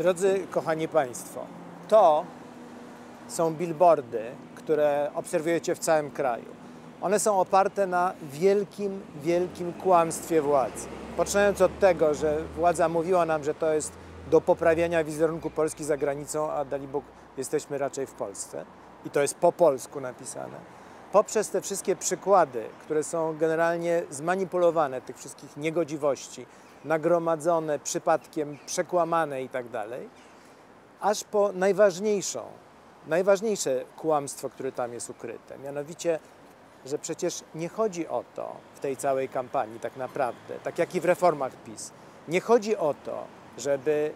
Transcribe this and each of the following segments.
Drodzy kochani Państwo, to są billboardy, które obserwujecie w całym kraju. One są oparte na wielkim, wielkim kłamstwie władzy. Poczynając od tego, że władza mówiła nam, że to jest do poprawienia wizerunku Polski za granicą, a dalibóg jesteśmy raczej w Polsce i to jest po polsku napisane. Poprzez te wszystkie przykłady, które są generalnie zmanipulowane, tych wszystkich niegodziwości, nagromadzone przypadkiem, przekłamane i tak aż po najważniejszą, najważniejsze kłamstwo, które tam jest ukryte. Mianowicie, że przecież nie chodzi o to w tej całej kampanii tak naprawdę, tak jak i w reformach PiS, nie chodzi o to, żeby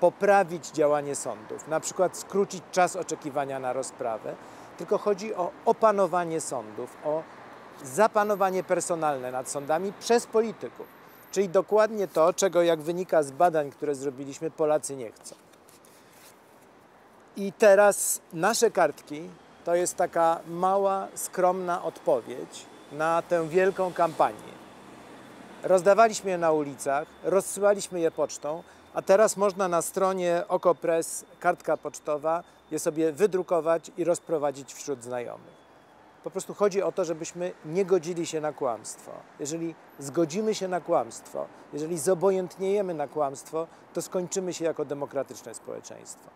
poprawić działanie sądów, na przykład skrócić czas oczekiwania na rozprawę, tylko chodzi o opanowanie sądów, o zapanowanie personalne nad sądami przez polityków. Czyli dokładnie to, czego jak wynika z badań, które zrobiliśmy, Polacy nie chcą. I teraz nasze kartki to jest taka mała, skromna odpowiedź na tę wielką kampanię. Rozdawaliśmy je na ulicach, rozsyłaliśmy je pocztą, a teraz można na stronie OkoPress, kartka pocztowa, je sobie wydrukować i rozprowadzić wśród znajomych. Po prostu chodzi o to, żebyśmy nie godzili się na kłamstwo. Jeżeli zgodzimy się na kłamstwo, jeżeli zobojętniejemy na kłamstwo, to skończymy się jako demokratyczne społeczeństwo.